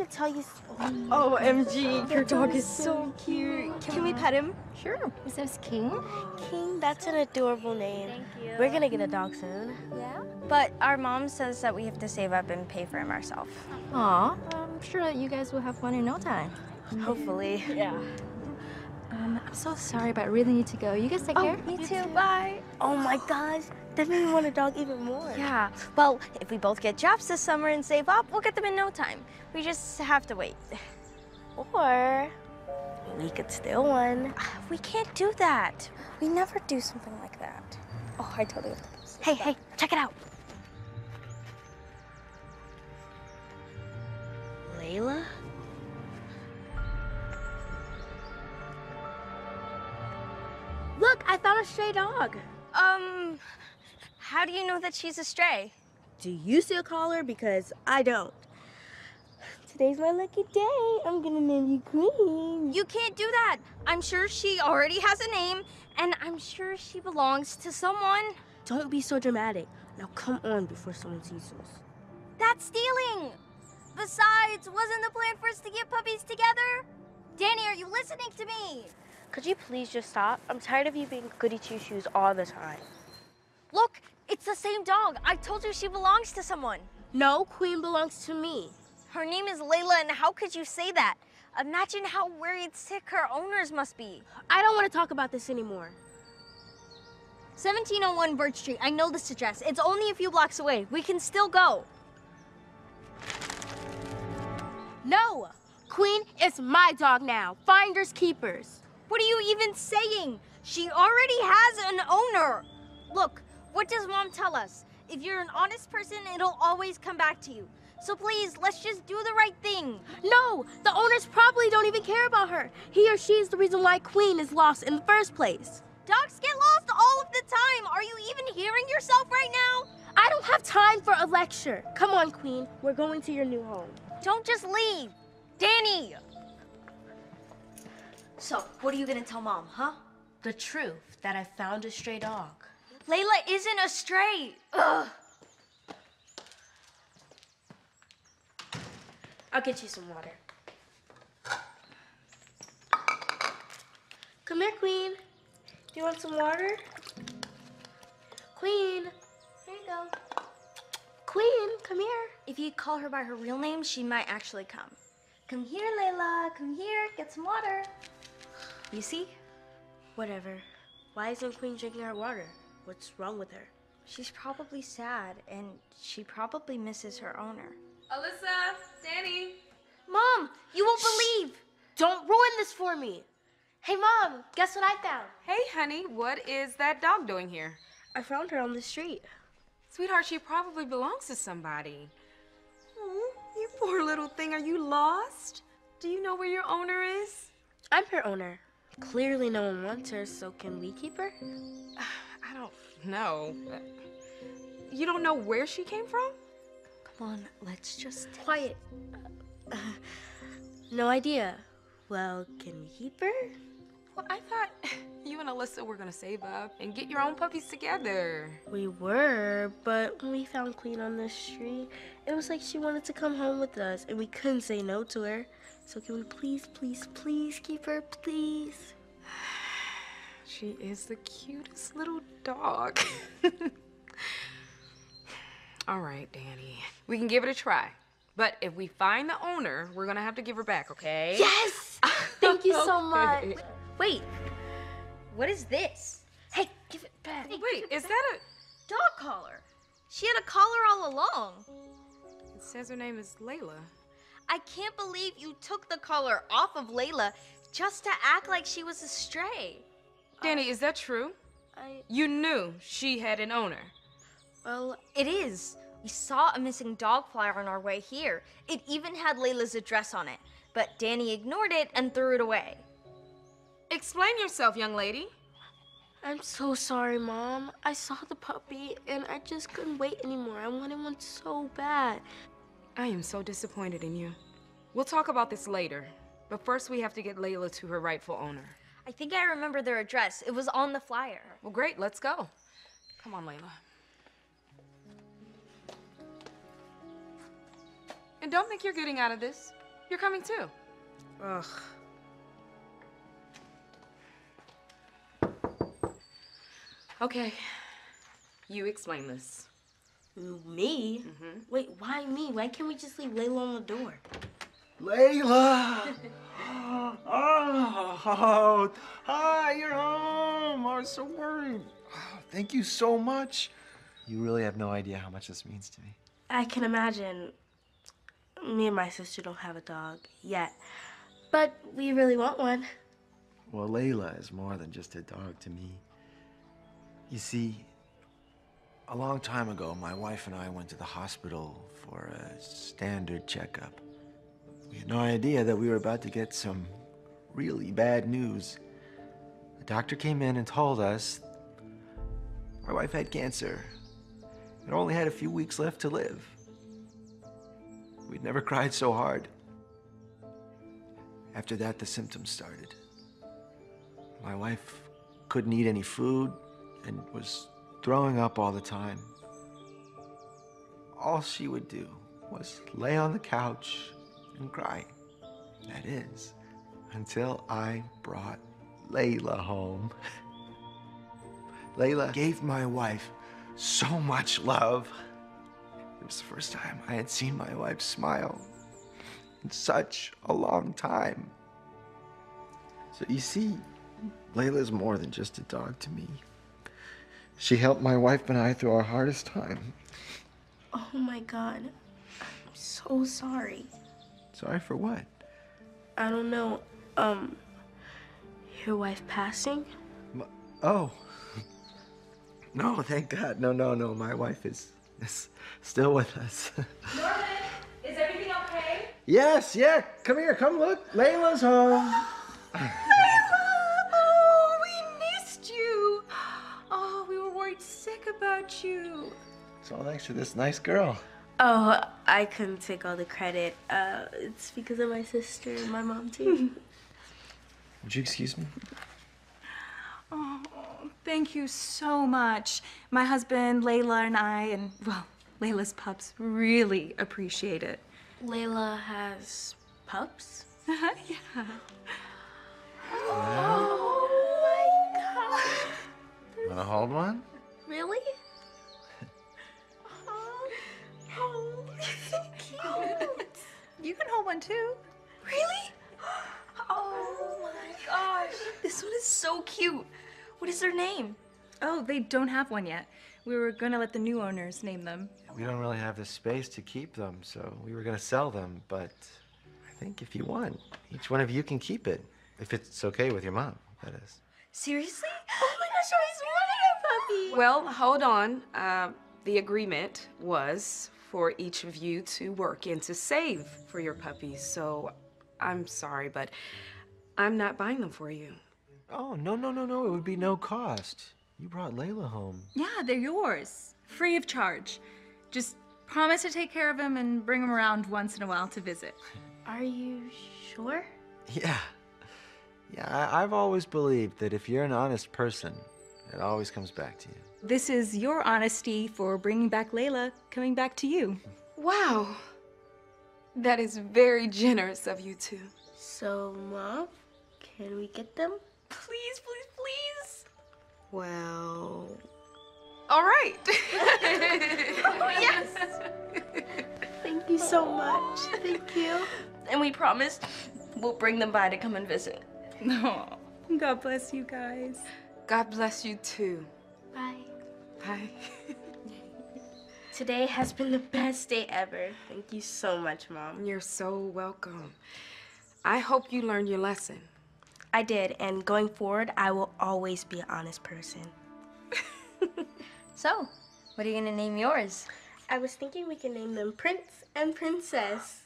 I've been meaning to tell you. Oh, MG, your dog is so cute. Can we pet him? Sure. His name's King. King, that's an adorable name. Thank you. We're gonna get a dog soon. Yeah? But our mom says that we have to save up and pay for him ourselves. Aw, I'm sure that you guys will have fun in no time. Hopefully. Yeah. Um, I'm so sorry, but I really need to go. You guys take care. Me too. Bye. Oh my gosh, that made me want a dog even more. Yeah. Well, if we both get jobs this summer and save up, we'll get them in no time. We just have to wait. Or we could steal one. We can't do that. We never do something like that. Oh, I totally have to post Hey, hey, check it out. Layla? Look, I found a stray dog. Um, how do you know that she's a stray? Do you see a collar? Because I don't. Today's my lucky day. I'm gonna name you Queen. You can't do that. I'm sure she already has a name, and I'm sure she belongs to someone. Don't be so dramatic. Now come on before someone sees us. That's stealing. Besides, wasn't the plan for us to get puppies together? Danny, are you listening to me? Could you please just stop? I'm tired of you being goody two shoes all the time. Look, it's the same dog. I told you she belongs to someone. No, Queen belongs to me. Her name is Layla, and how could you say that? Imagine how worried sick her owners must be. I don't want to talk about this anymore. 1701 Birch Street. I know this address. It's only a few blocks away. We can still go. No! Queen is my dog now. Finders keepers. What are you even saying? She already has an owner. Look, what does mom tell us? If you're an honest person, it'll always come back to you. So please, let's just do the right thing. No, the owners probably don't even care about her. He or she is the reason why Queen is lost in the first place. Dogs get lost all of the time. Are you even hearing yourself right now? I don't have time for a lecture. Come on, Queen. We're going to your new home. Don't just leave. Danny! So, what are you gonna tell mom, huh? The truth that I found a stray dog. Layla isn't a. Ugh. I'll get you some water. Come here, Queen. Do you want some water? Queen, here you go. Queen, come here. If you call her by her real name, she might actually come. Come here, Layla. Come here. Get some water. You see? Whatever. Why isn't Queen drinking her water? What's wrong with her? She's probably sad, and she probably misses her owner. Alyssa, Danny. Mom, you won't believe. Don't ruin this for me. Hey, Mom, guess what I found? Hey, honey, what is that dog doing here? I found her on the street. Sweetheart, she probably belongs to somebody. Oh, you poor little thing. Are you lost? Do you know where your owner is? I'm her owner. Clearly, no one wants her, so can we keep her? I don't know. You don't know where she came from? Come on, let's just. Quiet. Uh, no idea. Well, can we keep her? Well, I thought you and Alyssa were gonna save up and get your own puppies together. We were, but when we found Queen on the street, it was like she wanted to come home with us, and we couldn't say no to her. So can we please, please, please keep her, please? She is the cutest little dog. All right, Danny. We can give it a try. But if we find the owner, we're gonna have to give her back, okay? Yes! Thank you so much. Wait. What is this? Hey, give it back. Wait, is that a... Dog collar. She had a collar all along. It says her name is Layla. I can't believe you took the collar off of Layla just to act like she was a stray. Danny, is that true? I, You knew she had an owner. well, It is. We saw a missing dog flyer on our way here. It even had Layla's address on it, but Danny ignored it and threw it away. Explain yourself, young lady. I'm so sorry, Mom. I saw the puppy, and I just couldn't wait anymore. I wanted one so bad. I am so disappointed in you. We'll talk about this later, but first we have to get Layla to her rightful owner. I think I remember their address. It was on the flyer. Well, great, let's go. Come on, Layla. And don't think you're getting out of this. You're coming too. Ugh. Okay. You explain this. Me? Mm-hmm. Wait, why me? Why can't we just leave Layla on the door? Layla! oh, hi, you're home. I was so worried. Oh, thank you so much. You really have no idea how much this means to me. I can imagine. Me and my sister don't have a dog yet, but we really want one. Well, Layla is more than just a dog to me. You see, a long time ago, my wife and I went to the hospital for a standard checkup. We had no idea that we were about to get some really bad news. The doctor came in and told us my wife had cancer and only had a few weeks left to live. We'd never cried so hard. After that, the symptoms started. My wife couldn't eat any food and was throwing up all the time. All she would do was lay on the couch and cry. That is, until I brought Layla home. Layla gave my wife so much love. It was the first time I had seen my wife smile in such a long time. So you see, Layla's more than just a dog to me. She helped my wife and I through our hardest time. Oh my god. I'm so sorry. Sorry for what? I don't know. Um, your wife passing? Oh. No, thank God. No, no, no. My wife is, is still with us. Norman, is everything okay? yes, yeah. Come here. Come look. Layla's home. Layla! Oh, we missed you. Oh, we were worried sick about you. It's all thanks to this nice girl. Oh, I couldn't take all the credit. Uh, it's because of my sister and my mom too. Would you excuse me? Oh, thank you so much. My husband, Layla, and I, and well, Layla's pups really appreciate it. Layla has pups? yeah. Oh my god. Wanna hold one? Really? One too. Really? Oh my gosh. This one is so cute. What is their name? Oh, they don't have one yet. We were gonna let the new owners name them. We don't really have the space to keep them, so we were gonna sell them, but I think if you want, each one of you can keep it. If it's okay with your mom, that is. Seriously? Oh my gosh, I was wanting a puppy. Well, hold on. Uh, the agreement was for each of you to work and to save for your puppies. So I'm sorry, but I'm not buying them for you. Oh, no, no, no, no. It would be no cost. You brought Layla home. Yeah, they're yours. Free of charge. Just promise to take care of them and bring them around once in a while to visit. Are you sure? Yeah. Yeah, I, I've always believed that if you're an honest person, it always comes back to you. This is your honesty for bringing back Layla coming back to you. Wow. That is very generous of you two. So, mom, can we get them? Please, please, please. Well, all right. Oh, yes. Thank you so much. Thank you. And we promise we'll bring them by to come and visit. No. God bless you guys. God bless you too. Bye. Bye. Today has been the best day ever. Thank you so much, mom. You're so welcome. I hope you learned your lesson. I did, and going forward, I will always be an honest person. So, what are you gonna name yours? I was thinking we can name them Prince and Princess.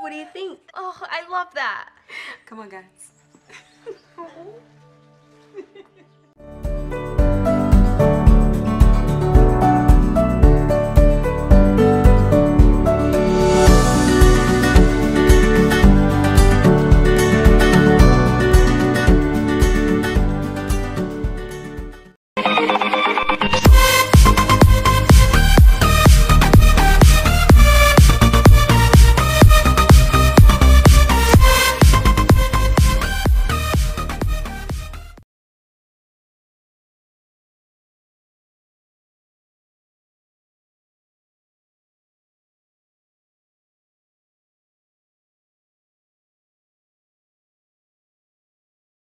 What do you think? Oh, I love that. Come on, guys.